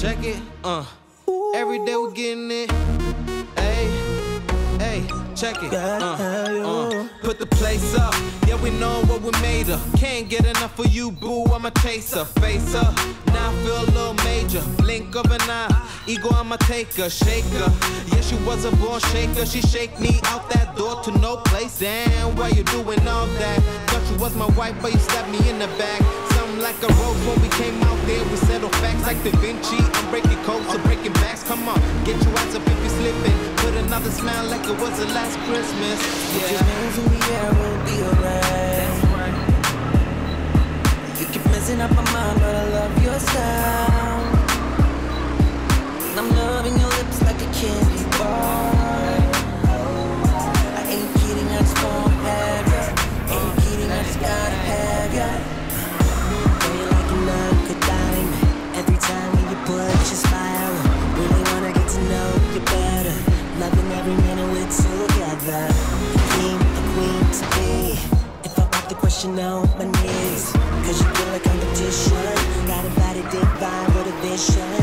Check it, uh. Every day we're getting it. Hey, hey, check it. Uh, uh. Put the place up. Yeah, we know what we made of. Can't get enough of you, boo. I'm a chaser. Face up. Now I feel a little major. Blink of an eye. Ego, I'ma take her, shake her. Yeah, she was a born shaker. She shake me out that door to no place. Damn, why you doing all that? Thought you was my wife, but you stabbed me in the back. Something like a rose when we came out like Da Vinci. I'm breaking codes, so breaking backs. Come on, get your ass up if you're slipping. Put another smile like it was the last Christmas. Yeah. hands in the air, we'll be alright. You keep messing up my mind, but I love your style. position on my knees. Cause you feel like competition. Got a body divine with a vision.